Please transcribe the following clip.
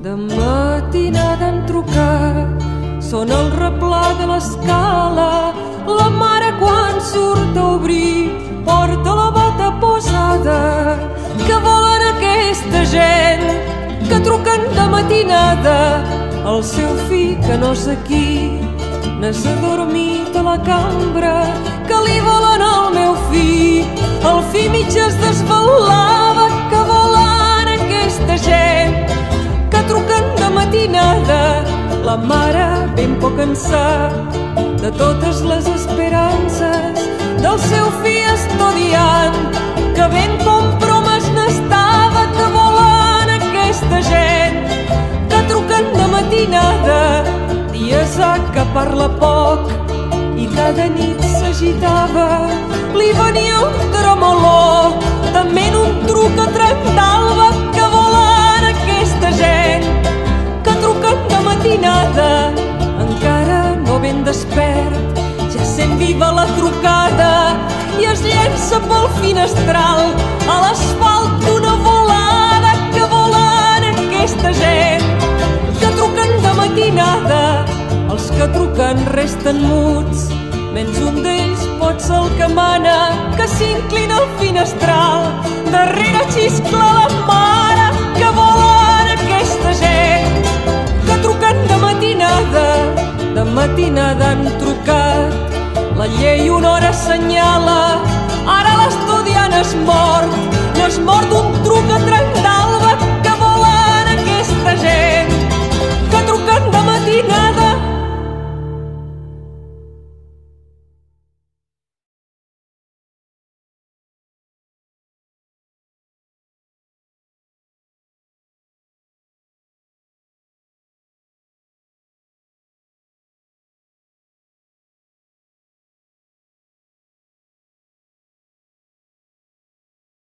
De matinada han trucat, són el replà de l'escala, la mare quan surt a obrir porta la bata posada, que volen aquesta gent que truquen de matinada. El seu fill que no sé qui n'és adormit a la cambra que li volen al meu fill. El fill mig es la mare ben poc cansat de totes les esperances del seu fill estudiant que ben compromes n'estava que volen aquesta gent que truquen de matinada dies ha que parla poc i cada nit s'agitava li venia un tremolor viva la trucada i es llença pel finestral. A l'asfalt d'una volada que volen aquesta gent que truquen de matinada. Els que truquen resten muts menys un d'ells pot ser el que mana que s'inclina al finestral. Darrere xiscla la mare que volen aquesta gent que truquen de matinada de matinada han trucat la llei una hora assenyala ara l'estudiant es mor